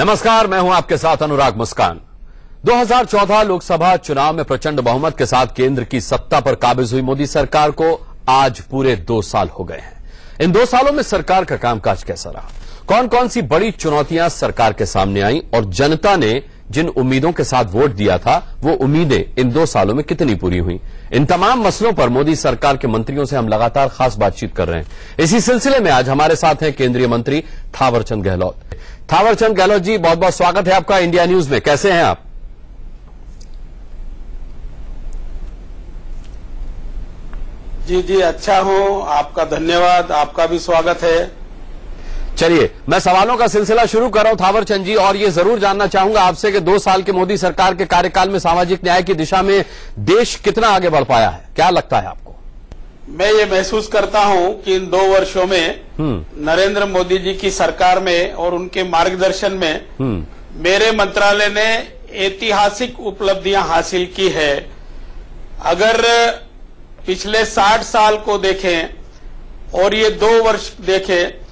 नमस्कार, मैं हूँ आपके साथ अनुराग मुस्कान। 2014 लोकसभा चुनाव में प्रचंड बहुमत के साथ केंद्र की सत्ता पर काबिज हुई मोदी सरकार को आज पूरे दो साल हो गए हैं। इन दो सालों में सरकार का कामकाज कैसा रहा? कौन कौन सी बड़ी चुनौतियाँ सरकार के सामने आई और जनता ने जिन उम्मीदों के साथ वोट दिया था, वो उम्मीदें इन दो सालों में कितनी पूरी हुई? इन तमाम मसलों पर मोदी सरकार के मंत्रियों से हम लगातार खास बातचीत कर रहे हैं। इसी सिलसिले में आज हमारे साथ हैं केंद्रीय मंत्री थावरचंद गहलोत। थावरचंद गहलोत जी बहुत बहुत स्वागत है आपका इंडिया न्यूज़ में। कैसे हैं आप? जी जी अच्छा हूँ। आपका धन्यवाद। आपका भी स्वागत है। चलिए मैं सवालों का सिलसिला शुरू कर रहा हूँ थावरचंद जी और ये ज़रूर जानना चाहूँगा आपसे कि दो साल के मोदी सरकार के कार्यकाल में सामाजिक न्याय की दिशा में देश कितना आगे बढ़ पाया है? क्या लगता है आपको? मैं ये महसूस करता हूँ कि इन दो वर्षों में नरेंद्र मोदी जी की सरकार में और उनके मार्गदर्शन में मेरे मंत्रालय ने ऐतिहासिक उपलब्धियाँ हासिल की है। अगर पिछले 60 साल को देखें और ये दो वर्ष देखें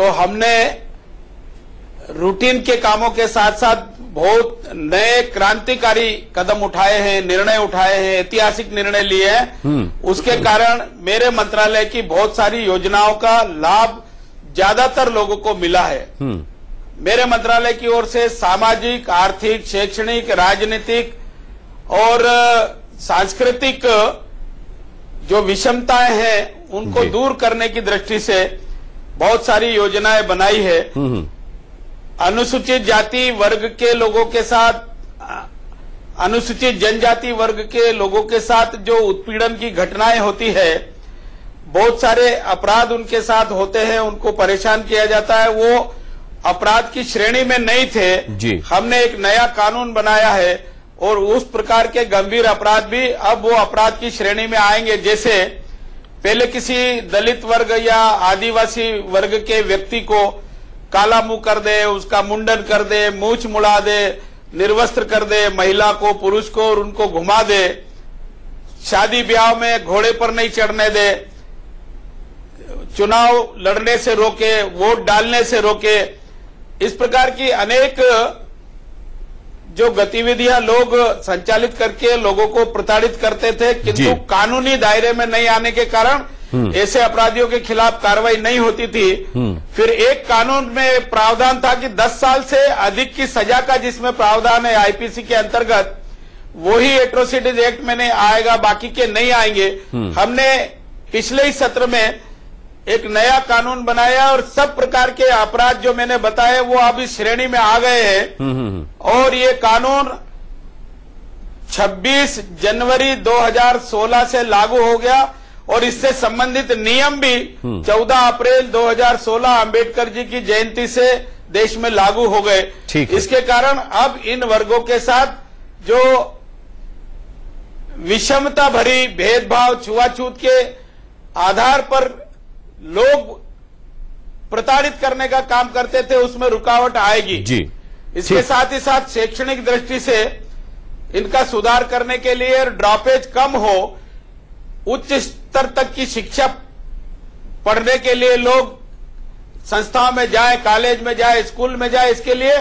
तो हमने रूटीन के कामों के साथ साथ बहुत नए क्रांतिकारी कदम उठाए हैं निर्णय उठाए हैं ऐतिहासिक निर्णय लिए हैं। उसके कारण मेरे मंत्रालय की बहुत सारी योजनाओं का लाभ ज़्यादातर लोगों को मिला है। मेरे मंत्रालय की ओर से सामाजिक आर्थिक शैक्षणिक राजनीतिक और सांस्कृतिक जो विषमताएँ हैं उनको दूर करने की दृष्टि से बहुत सारी योजनाएँ बनाई है। अनुसूचित जाति वर्ग के लोगों के साथ अनुसूचित जनजाति वर्ग के लोगों के साथ जो उत्पीड़न की घटनाएँ होती है बहुत सारे अपराध उनके साथ होते हैं उनको परेशान किया जाता है। वो अपराध की श्रेणी में नहीं थे। जी। हमने एक नया कानून बनाया है और उस प्रकार के गंभीर अपराध भी अब वो अपराध की श्रेणी में आएँगे। जैसे पहले किसी दलित वर्ग या आदिवासी वर्ग के व्यक्ति को काला मुँह कर दे, उसका मुंडन कर दे, मूछ मुड़ा दे, निर्वस्त्र कर दे, महिला को, पुरुष को और उनको घुमा दे, शादी ब्याह में घोड़े पर नहीं चढ़ने दे, चुनाव लड़ने से रोके, वोट डालने से रोके, इस प्रकार की अनेक जो गतिविधियाँ लोग संचालित करके लोगों को प्रताड़ित करते थे। किंतु कानूनी दायरे में नहीं आने के कारण ऐसे अपराधियों के खिलाफ कार्रवाई नहीं होती थी। फिर एक कानून में प्रावधान था कि 10 साल से अधिक की सजा का जिसमें प्रावधान है आईपीसी के अंतर्गत वही एट्रोसिटीज एक्ट में नहीं आएगा बाकी के नहीं आएँगे। हमने पिछले ही सत्र में एक नया कानून बनाया और सब प्रकार के अपराध जो मैंने बताए वो अब इस श्रेणी में आ गए हैं। और ये कानून 26 जनवरी 2016 से लागू हो गया और इससे संबंधित नियम भी 14 अप्रैल 2016 अंबेडकर जी की जयंती से देश में लागू हो गए। इसके कारण अब इन वर्गों के साथ जो विषमता भरी भेदभाव छुआछूत के आधार पर लोग प्रताड़ित करने का काम करते थे उसमें रुकावट आएगी। जी। इसके साथ ही साथ शैक्षणिक दृष्टि से इनका सुधार करने के लिए ड्रॉपेज कम हो उच्च स्तर तक की शिक्षा पढ़ने के लिए लोग संस्थाओं में जाए कॉलेज में जाए स्कूल में जाए इसके लिए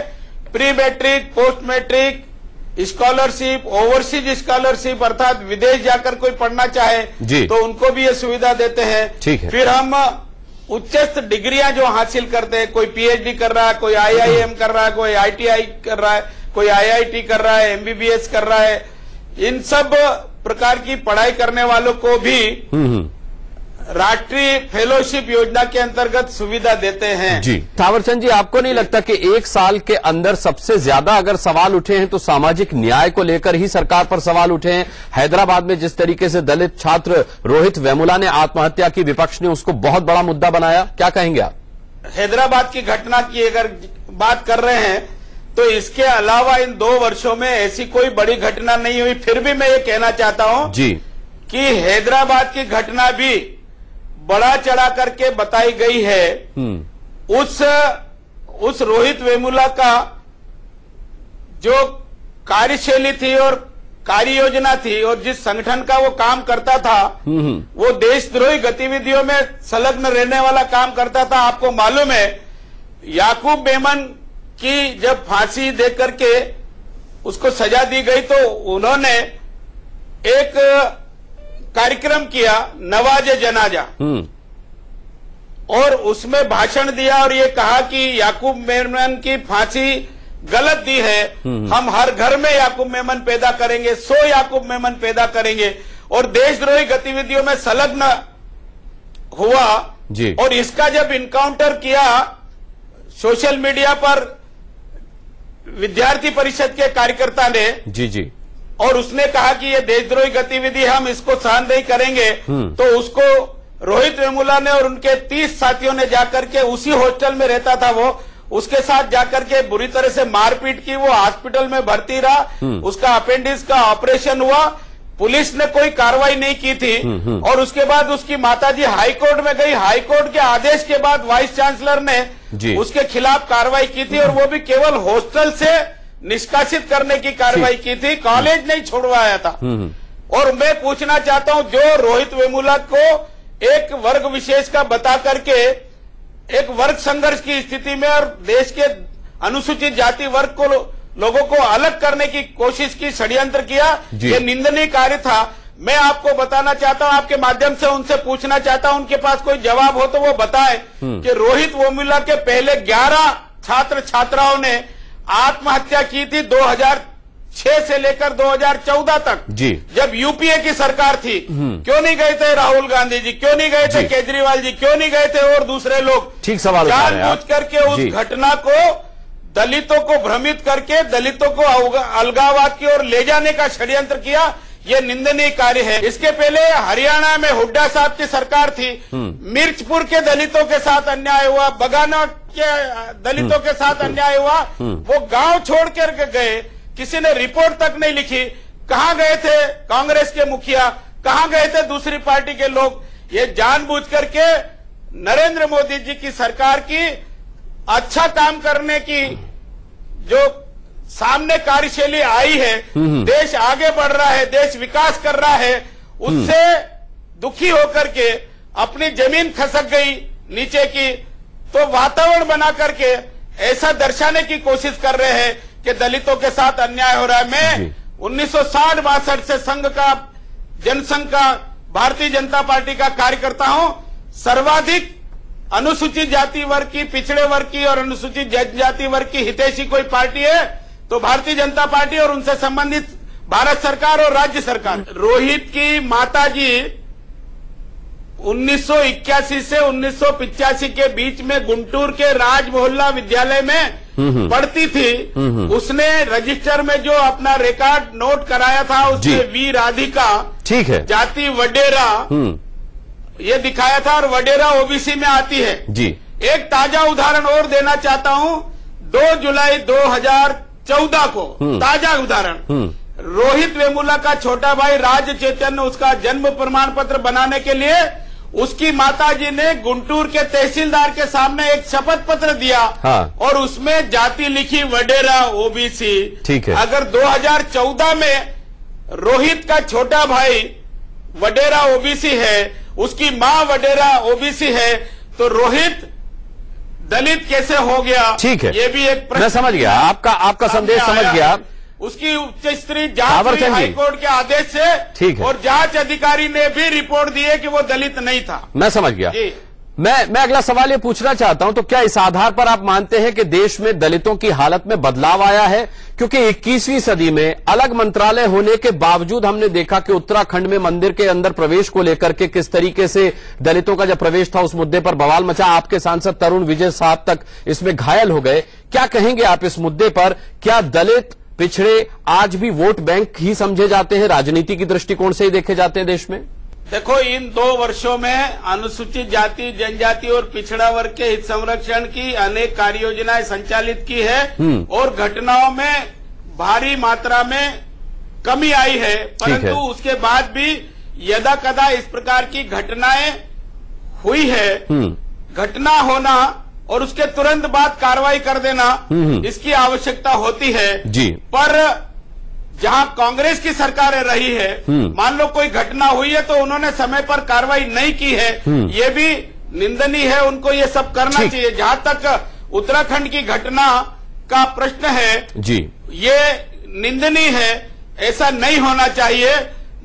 pre matric post matric scholarship overseas scholarship अर्थात विदेश जाकर कोई पढ़ना चाहे तो उनको भी ये सुविधा देते हैं। है। फिर हम उच्चस्त डिग्रियाँ जो हासिल करते हैं कोई पीएचडी कर रहा है कोई आईआईएम कर रहा है कोई आईटीआई कर रहा है कोई आईआईटी कर रहा है एमबीबीएस कर रहा है इन सब प्रकार की पढ़ाई करने वालों को भी राष्ट्रीय फेलोशिप योजना के अंतर्गत सुविधा देते हैं। जी। थावरचंद जी आपको नहीं लगता कि एक साल के अंदर सबसे ज़्यादा अगर सवाल उठे हैं तो सामाजिक न्याय को लेकर ही सरकार पर सवाल उठे हैं? हैदराबाद में जिस तरीके से दलित छात्र रोहित वेमुला ने आत्महत्या की विपक्ष ने उसको बहुत बड़ा मुद्दा बनाया। क्या कहेंगे आप? हैदराबाद की घटना की अगर बात कर रहे हैं तो इसके अलावा इन दो वर्षों में ऐसी कोई बड़ी घटना नहीं हुई। फिर भी मैं ये कहना चाहता हूँ जी। कि हैदराबाद की घटना भी बड़ा चढ़ा करके बताई गई है उस उस रोहित वेमुला का जो कार्यशैली थी और कार्य योजना थी और जिस संगठन का वो काम करता था वो देशद्रोही गतिविधियों में संलग्न रहने वाला काम करता था। आपको मालूम है याकूब बेमन की जब फांसी दे करके उसको सजा दी गई तो उन्होंने एक कार्यक्रम किया नवाज़ जनाजा। हम्म। और उसमें भाषण दिया और ये कहा कि याकूब मेमन की फांसी गलत दी है। हम हर घर में याकूब मेमन पैदा करेंगे सो याकूब मेमन पैदा करेंगे। और देशद्रोही गतिविधियों में संलग्न हुआ। जी। और इसका जब इनकाउंटर किया सोशल मीडिया पर विद्यार्थी परिषद के कार्यकर्ता ने जी जी। और उसने कहा कि ये देशद्रोही गतिविधि हम इसको सहन नहीं करेंगे। तो उसको रोहित वेमुला ने और उनके तीस साथियों ने जाकर के उसी हॉस्टल में रहता था वो। उसके साथ जाकर के बुरी तरह से मारपीट की वो हॉस्पिटल में भर्ती रहा। उसका अपेंडिक्स का ऑपरेशन हुआ। पुलिस ने कोई कार्रवाई नहीं की थी। और उसके बाद उसकी माताजी हाई कोर्ट में गई। हाईकोर्ट के आदेश के बाद वाइस चांसलर ने उसके खिलाफ कार्रवाई की थी और वो भी केवल हॉस्टल से निष्कासित करने की कार्रवाई की थी कॉलेज नहीं छोड़वाया था। और मैं पूछना चाहता हूँ जो रोहित वेमुला को एक वर्ग विशेष का बता करके एक वर्ग संघर्ष की स्थिति में और देश के अनुसूचित जाति वर्ग को लोगों को अलग करने की कोशिश की षड्यंत्र किया ये निंदनीय कार्य था। मैं आपको बताना चाहता हूँ आपके माध्यम से उनसे पूछना चाहता हूँ उनके पास कोई जवाब हो तो वो बताए कि रोहित वोमिला के पहले 11 छात्र छात्राओं ने आत्महत्या की थी 2006 से लेकर 2014 तक। जी। जब यूपीए की सरकार थी क्यों नहीं गए थे राहुल गांधी जी? क्यों नहीं गए थे केजरीवाल जी? क्यों नहीं गए थे और दूसरे लोग? ठीक सवाल पूछ जानबूझ करके उस घटना को दलितों को भ्रमित करके दलितों को अलगाववाद की ओर ले जाने का षड्यंत्र किया ये निंदनीय कार्य है। इसके पहले हरियाणा में हुड्डा साहब की सरकार थी। मिर्चपुर के दलितों के साथ अन्याय हुआ बगाना के दलितों के साथ अन्याय हुआ। वो गाँव छोड़ कर के गए। किसी ने रिपोर्ट तक नहीं लिखी। कहाँ गए थे? कांग्रेस के मुखिया। कहाँ गए थे? दूसरी पार्टी के लोग। ये जानबूझ करके नरेंद्र मोदी जी की सरकार की अच्छा काम करने की जो सामने कार्यशैली आई है देश आगे बढ़ रहा है देश विकास कर रहा है उससे दुखी होकर के अपनी ज़मीन खसक गई नीचे की। तो वातावरण बना करके ऐसा दर्शाने की कोशिश कर रहे हैं कि दलितों के साथ अन्याय हो रहा है। मैं उन्नीस सौ से संघ का जनसंघ का भारतीय जनता पार्टी का कार्यकर्ता हूँ। सर्वाधिक अनुसूचित जाति वर्ग की पिछड़े वर्ग की और अनुसूचित जनजाति वर्ग की हितैषी कोई पार्टी है? तो भारतीय जनता पार्टी और उनसे संबंधित भारत सरकार और राज्य सरकार। रोहित की माताजी 1981 से 1985 के बीच में गुंटूर के राज मोहल्ला विद्यालय में पढ़ती थी। उसने रजिस्टर में जो अपना रिकॉर्ड नोट कराया था जी। उसमें वी राधिका ठीक है। जाति वडेरा हम्म। ये दिखाया था और वडेरा ओबीसी में आती है। जी। एक ताज़ा उदाहरण और देना चाहता हूँ। 2 जुलाई 2014 को ताज़ा उदाहरण हम्म रोहित वेमुला का छोटा भाई राज चैतन्य उसका जन्म प्रमाण पत्र बनाने के लिए उसकी माताजी ने गुंटूर के तहसीलदार के सामने एक शपथ पत्र दिया हाँ। और उसमें जाति लिखी वडेरा ओबीसी ठीक है। अगर 2014 में रोहित का छोटा भाई वडेरा ओबीसी है उसकी माँ वडेरा ओबीसी है तो रोहित दलित कैसे हो गया? ठीक है। ये भी एक मैं समझ गया। आपका आपका संदेश समझ गया। उसकी उच्च स्तरीय जाँच। हाईकोर्ट के आदेश से ठीक है। और जाँच अधिकारी ने भी रिपोर्ट दी है कि वो दलित नहीं था। मैं समझ गया। जी। मैं मैं अगला सवाल ये पूछना चाहता हूँ तो क्या इस आधार पर आप मानते हैं कि देश में दलितों की हालत में बदलाव आया है? क्योंकि 21वीं सदी में अलग मंत्रालय होने के बावजूद हमने देखा कि उत्तराखंड में मंदिर के अंदर प्रवेश को लेकर के किस तरीके से दलितों का जब प्रवेश था उस मुद्दे पर बवाल मचा, आपके सांसद तरुण विजय साहब तक इसमें घायल हो गए। क्या कहेंगे आप इस मुद्दे पर? क्या दलित पिछड़े आज भी वोट बैंक ही समझे जाते हैं? राजनीति की दृष्टिकोण से ही देखे जाते हैं देश में। देखो इन दो वर्षों में अनुसूचित जाति जनजाति और पिछड़ा वर्ग के हित संरक्षण की अनेक कार्य योजनाएँ संचालित की है और घटनाओं में भारी मात्रा में कमी आई है। परंतु उसके बाद भी यदा कदा इस प्रकार की घटनाएँ हुई है। घटना होना और उसके तुरंत बाद कार्रवाई कर देना इसकी आवश्यकता होती है। जी। पर जहाँ कांग्रेस की सरकारें रही है मान लो कोई घटना हुई है तो उन्होंने समय पर कार्रवाई नहीं की है। ये भी निंदनीय है उनको ये सब करना चाहिए। जहाँ तक उत्तराखंड की घटना का प्रश्न है जी। ये निंदनीय है। ऐसा नहीं होना चाहिए।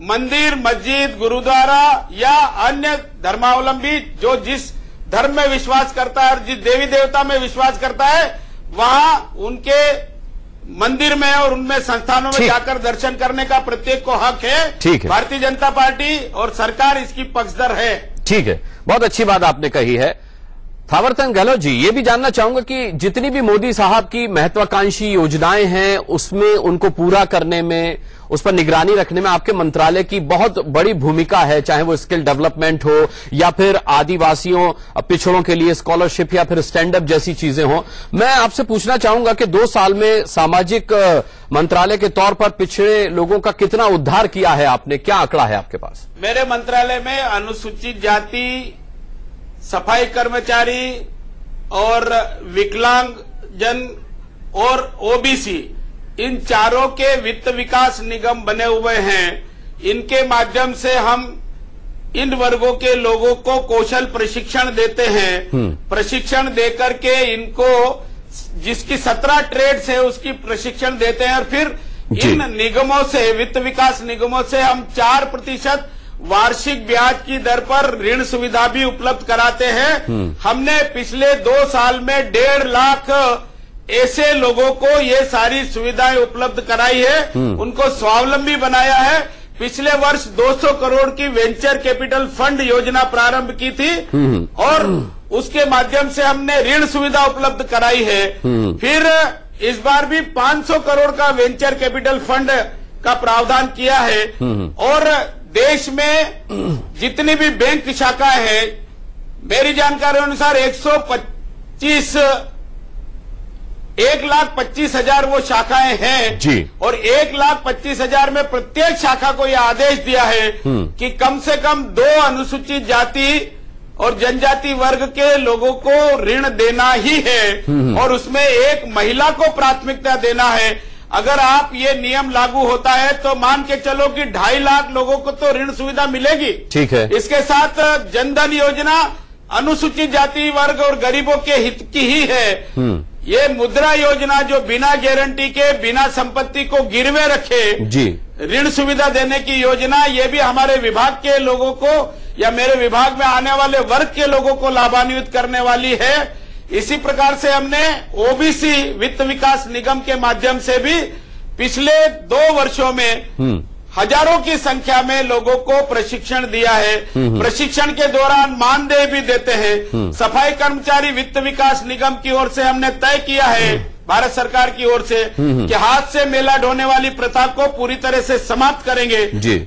मंदिर मस्जिद गुरुद्वारा या अन्य धर्मावलंबी जो जिस धर्म में विश्वास करता है और जिस देवी देवता में विश्वास करता है वहाँ उनके मंदिर में और उनमें संस्थानों में जाकर दर्शन करने का प्रत्येक को हक है। ठीक है। भारतीय जनता पार्टी और सरकार इसकी पक्षधर है। ठीक है। बहुत अच्छी बात आपने कही है। थावरचंद गहलोत जी, ये भी जानना चाहूँगा कि जितनी भी मोदी साहब की महत्वाकांक्षी योजनाएँ हैं, उसमें उनको पूरा करने में, उस पर निगरानी रखने में आपके मंत्रालय की बहुत बड़ी भूमिका है, चाहे वो स्किल डेवलपमेंट हो, या फिर आदिवासियों, पिछड़ों के लिए स्कॉलरशिप, या फिर स्टैंड अप जैसी चीज़ें हो। मैं आपसे पूछना चाहूँगा कि दो साल में सामाजिक मंत्रालय के तौर पर पिछड़े लोगों का कितना उद्धार किया है आपने? क्या आंकड़ा है आपके पास? मेरे मंत्रालय में अनुसूचित जाति सफ़ाई कर्मचारी और विकलांग जन और ओबीसी इन चारों के वित्त विकास निगम बने हुए हैं। इनके माध्यम से हम इन वर्गों के लोगों को कौशल प्रशिक्षण देते हैं। प्रशिक्षण देकर के इनको जिसकी सत्रह ट्रेड्स है उसकी प्रशिक्षण देते हैं। और फिर इन निगमों से वित्त विकास निगमों से हम चार प्रतिशत वार्षिक ब्याज की दर पर ऋण सुविधा भी उपलब्ध कराते हैं। हमने पिछले दो साल में डेढ़ लाख ऐसे लोगों को ये सारी सुविधाएँ उपलब्ध कराई है। उनको स्वावलंबी बनाया है। पिछले वर्ष 200 करोड़ की वेंचर कैपिटल फंड योजना प्रारंभ की थी। और उसके माध्यम से हमने ऋण सुविधा उपलब्ध कराई है। फिर इस बार भी 500 करोड़ का वेंचर कैपिटल फंड का प्रावधान किया है। और देश में जितनी भी बैंक शाखाएँ हैं मेरी जानकारी अनुसार 125 एक लाख पच्चीस हज़ार वो शाखाएँ हैं। जी। और एक लाख पच्चीस हज़ार में प्रत्येक शाखा को यह आदेश दिया है कि कम से कम दो अनुसूचित जाति और जनजाति वर्ग के लोगों को ऋण देना ही है। और उसमें एक महिला को प्राथमिकता देना है। अगर आप ये नियम लागू होता है तो मान के चलो कि ढाई लाख लोगों को तो ऋण सुविधा मिलेगी। ठीक है। इसके साथ जनधन योजना अनुसूचित जाति वर्ग और गरीबों के हित की ही है। ये मुद्रा योजना जो बिना गारंटी के बिना संपत्ति को गिरवे रखे जी। ऋण सुविधा देने की योजना ये भी हमारे विभाग के लोगों को या मेरे विभाग में आने वाले वर्ग के लोगों को लाभान्वित करने वाली है। इसी प्रकार से हमने ओबीसी वित्त विकास निगम के माध्यम से भी पिछले दो वर्षों में हज़ारों की संख्या में लोगों को प्रशिक्षण दिया है। प्रशिक्षण के दौरान मानदेय भी देते हैं। सफ़ाई कर्मचारी वित्त विकास निगम की ओर से हमने तय किया है भारत सरकार की ओर से कि हाथ से मेला ढोने वाली प्रथा को पूरी तरह से समाप्त करेंगे।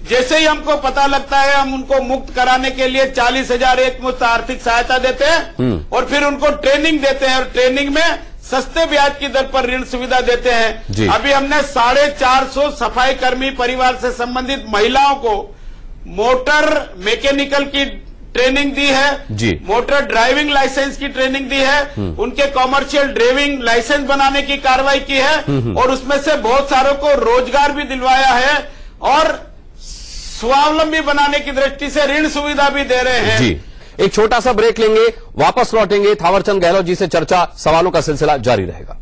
जैसे ही हमको पता लगता है हम उनको मुक्त कराने के लिए चालीस हज़ार एक मुफ़्त आर्थिक सहायता देते हैं और फिर उनको ट्रेनिंग देते हैं और ट्रेनिंग में सस्ते ब्याज की दर पर ऋण सुविधा देते हैं। अभी हमने साढ़े चार सौ सफ़ाई कर्मी परिवार से संबंधित महिलाओं को मोटर मैकेनिकल की ट्रेनिंग दी है। जी। मोटर ड्राइविंग लाइसेंस की ट्रेनिंग दी है। उनके कॉमर्शियल ड्राइविंग लाइसेंस बनाने की कार्रवाई की है। और उसमें से बहुत सारों को रोज़गार भी दिलवाया है और स्वावलंबी बनाने की दृष्टि से ऋण सुविधा भी दे रहे हैं। जी। एक छोटा सा ब्रेक लेंगे वापस लौटेंगे। थावरचंद गहलोत जी से चर्चा सवालों का सिलसिला जारी रहेगा।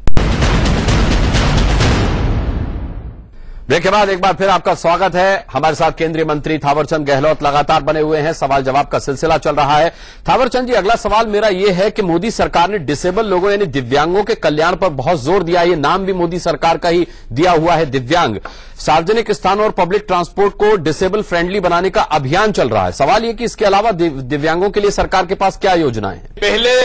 ब्रेक के बाद एक बार फिर आपका स्वागत है। हमारे साथ केंद्रीय मंत्री थावरचंद गहलोत लगातार बने हुए हैं। सवाल जवाब का सिलसिला चल रहा है। थावरचंद जी, अगला सवाल मेरा यह है कि मोदी सरकार ने डिसेबल लोगों, यानी दिव्यांगों के कल्याण पर बहुत ज़ोर दिया ये नाम भी मोदी सरकार का ही दिया हुआ है, दिव्यांग। सार्वजनिक स्थानों और पब्लिक ट्रांसपोर्ट को डिसेबल फ्रेंडली बनाने का अभियान चल रहा है। सवाल ये कि इसके अलावा दिव्यांगों के लिए सरकार के पास क्या योजनाएँ हैं? पहले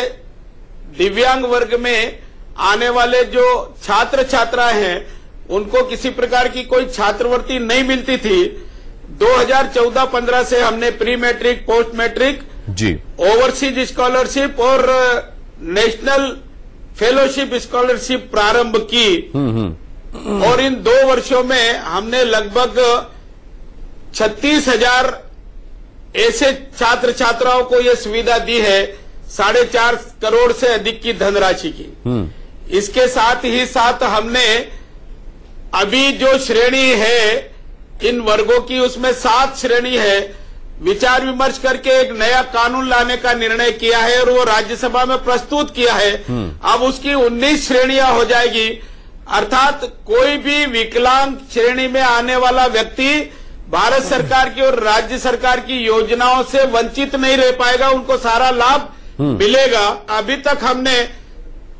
दिव्यांग वर्ग में आने वाले जो छात्र छात्राएँ हैं उनको किसी प्रकार की कोई छात्रवृत्ति नहीं मिलती थी। 2014-15 से हमने प्री मैट्रिक पोस्ट मैट्रिक जी। ओवरसीज स्कॉलरशिप और नेशनल फेलोशिप स्कॉलरशिप प्रारंभ की। और इन दो वर्षों में हमने लगभग छत्तीस हज़ार ऐसे छात्र छात्राओं को ये सुविधा दी है साढ़े चार करोड़ से अधिक की धनराशि की। इसके साथ ही साथ हमने अभी जो श्रेणी है इन वर्गों की उसमें सात श्रेणी है। विचार विमर्श करके एक नया कानून लाने का निर्णय किया है और वो राज्यसभा में प्रस्तुत किया है। अब उसकी 19 श्रेणियाँ हो जाएगी। अर्थात कोई भी विकलांग श्रेणी में आने वाला व्यक्ति भारत सरकार की और राज्य सरकार की योजनाओं से वंचित नहीं रह पाएगा उनको सारा लाभ मिलेगा। अभी तक हमने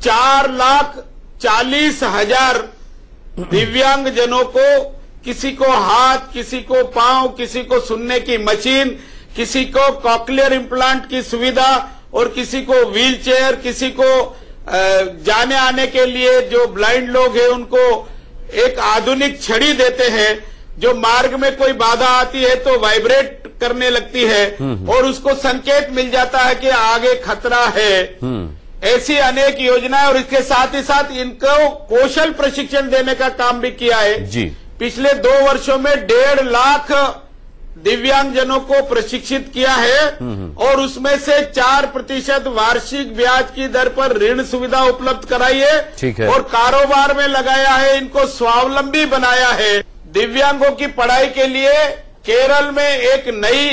चार लाख चालीस हज़ार दिव्यांग जनों को किसी को हाथ किसी को पाँव किसी को सुनने की मशीन किसी को कॉकलियर इम्प्लांट की सुविधा और किसी को व्हील चेयर किसी को जाने आने के लिए जो ब्लाइंड लोग हैं उनको एक आधुनिक छड़ी देते हैं। जो मार्ग में कोई बाधा आती है तो वाइब्रेट करने लगती है और उसको संकेत मिल जाता है कि आगे खतरा है। ऐसी अनेक योजनाएँ और इसके साथ ही साथ इनको कौशल प्रशिक्षण देने का काम भी किया है। जी। पिछले दो वर्षों में डेढ़ लाख दिव्यांगजनों को प्रशिक्षित किया है और उसमें से चार प्रतिशत वार्षिक ब्याज की दर पर ऋण सुविधा उपलब्ध कराई है ठीक है। और कारोबार में लगाया है इनको स्वावलंबी बनाया है। दिव्यांगों की पढ़ाई के लिए केरल में एक नई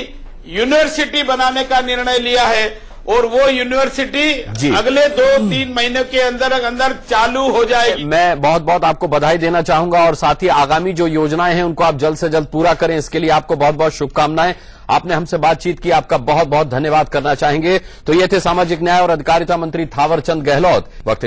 यूनिवर्सिटी बनाने का निर्णय लिया है। और वो यूनिवर्सिटी अगले दो तीन महीने के अंदर अंदर चालू हो जाएगी। मैं बहुत बहुत आपको बधाई देना चाहूँगा और साथ ही आगामी जो योजनाएँ हैं उनको आप जल्द से जल्द पूरा करें। इसके लिए आपको बहुत बहुत शुभकामनाएँ। आपने हमसे बातचीत की आपका बहुत बहुत धन्यवाद करना चाहेंगे। तो ये थे सामाजिक न्याय और अधिकारिता मंत्री थावरचंद गहलोत। वक्त